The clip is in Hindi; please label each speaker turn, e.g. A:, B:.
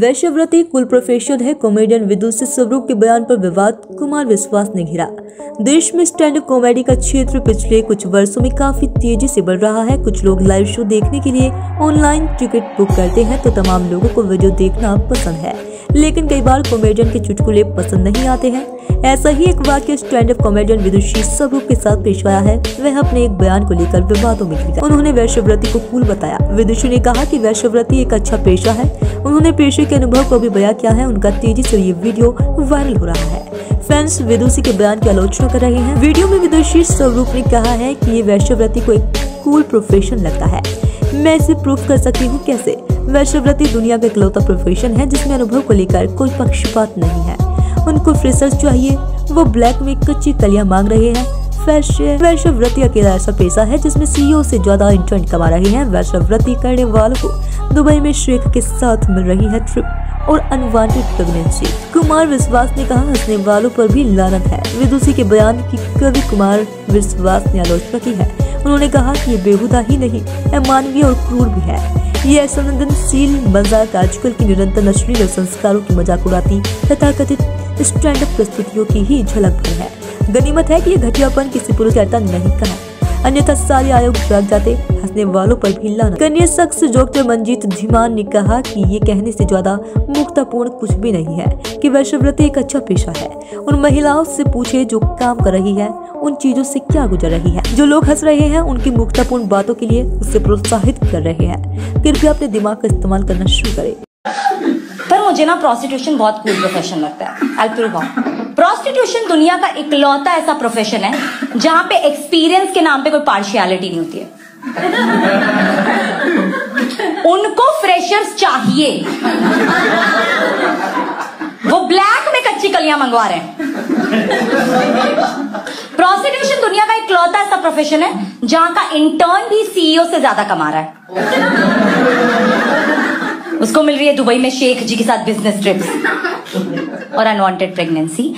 A: वैश्यव्रती कुल प्रोफेशन है कॉमेडियन विदुषी स्वरूप के बयान पर विवाद, कुमार विश्वास ने घिरा। देश में स्टैंड अप कॉमेडी का क्षेत्र पिछले कुछ वर्षों में काफ़ी तेज़ी से बढ़ रहा है। कुछ लोग लाइव शो देखने के लिए ऑनलाइन टिकट बुक करते हैं तो तमाम लोगों को वीडियो देखना पसंद है। लेकिन कई बार कॉमेडियन के चुटकुले पसंद नहीं आते हैं। ऐसा ही एक वाक्य स्टैंड अप कॉमेडियन विदुषी स्वरूप के साथ पेश आया है। वह अपने एक बयान को लेकर विवादों में घिर गए उन्होंने वैश्यव्रती को कूल बताया। विदुषी ने कहा कि वैश्यव्रती एक अच्छा पेशा है। उन्होंने पेशे के अनुभव को भी बयां किया है। उनका तेज़ी से ये वीडियो वायरल हो रहा है। फैंस विदुषी के बयान की आलोचना कर रहे हैं। वीडियो में विदुषी स्वरूप ने कहा है कि ये वैश्यव्रती को एक कूल प्रोफेशन लगता है। मैं इसे प्रूफ कर सकती हूँ कैसे? वैश्यव्रती दुनिया का इकलौता प्रोफेशन है, जिसमें अनुभव को लेकर कोई पक्षपात नहीं है। उनको फ्रेशर्स चाहिए, वो ब्लैक में कच्ची कलियाँ मांग रहे हैं। वैश्यव्रती अकेला ऐसा पेशा है, जिसमें सीईओ से ज़्यादा इंटर्न कमा रहे हैं। वैश्यव्रती करने वालों को दुबई में शेख के साथ मिल रही है ट्रिप और अनवांटेड प्रेगनेंसी कुमार विश्वास ने कहा, हंसने वालों पर भी लानत है। विदुषी के बयान की कवि कुमार विश्वास ने आलोचना की है। उन्होंने कहा कि ये बेहुदा ही नहीं, अमानवीय और क्रूर भी है। ये संवेदनशील मज़ाक आजकल की निरंतर अश्लील संस्कारों की मज़ाक उड़ाती तथा कथित स्टैंड अप प्रस्तुतियों की ही झलक भर है। गनीमत है कि ये घटियापन किसी पुरुष कहता नहीं कहा। अन्यथा सारे आयोग जाग जाते, हंसने वालों पर भी लाना कन्या शख्स डॉक्टर मंजीत धीमान ने कहा कि ये कहने से ज़्यादा मुक्तापूर्ण कुछ भी नहीं है कि वैश्यव्रती एक अच्छा पेशा है। उन महिलाओं से पूछे जो काम कर रही है उन चीज़ों से क्या गुजर रही है? जो लोग हंस रहे हैं, उनकी मुक्तापूर्ण बातों के लिए उससे प्रोत्साहित कर रहे हैं। कृपया अपने दिमाग का इस्तेमाल करना शुरू करें।
B: पर मुझे ना प्रोस्टिट्यूशन बहुत कूल प्रोफेशन लगता है। प्रोस्टिट्यूशन दुनिया का इकलौता ऐसा प्रोफेशन है, जहाँ पे एक्सपीरियंस के नाम पे कोई पार्शियलिटी नहीं होती है। उनको फ्रेशर्स चाहिए। वो ब्लैक में कच्ची कलियाँ मंगवा रहे हैं प्रोस्टिट्यूशन दुनिया का इकलौता ऐसा प्रोफेशन है, जहाँ का इंटर्न भी सीईओ से ज़्यादा कमा रहा है। उसको मिल रही है दुबई में शेख जी के साथ बिज़नेस ट्रिप्स और अनवांटेड प्रेगनेंसी